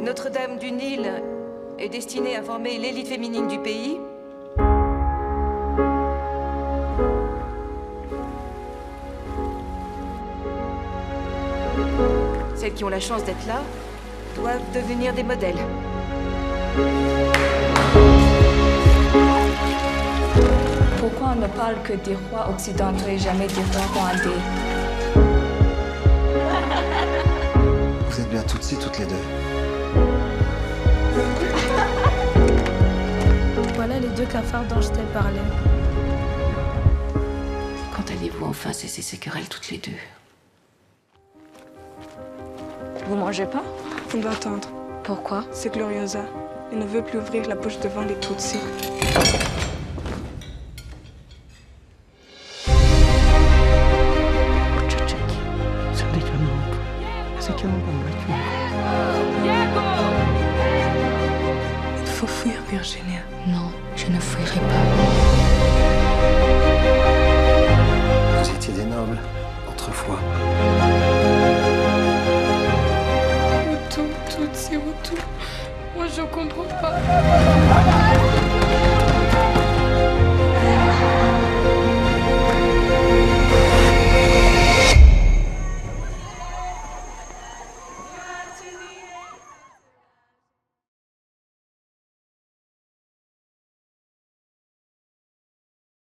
Notre-Dame du Nil est destinée à former l'élite féminine du pays. Celles qui ont la chance d'être là doivent devenir des modèles. Pourquoi on ne parle que des rois occidentaux et jamais des rois rwandais Toutes les deux. Voilà les deux cafards dont je t'ai parlé. Quand allez-vous enfin cesser ces querelles toutes les deux? Vous mangez pas? On doit attendre. Pourquoi? C'est Gloriosa. Elle ne veut plus ouvrir la bouche devant les Tutsis. Il faut fuir, Virginia. Non, je ne fuirai pas. Vous étiez des nobles, autrefois. Hutu, Tutsi, Hutu. Moi, je comprends pas.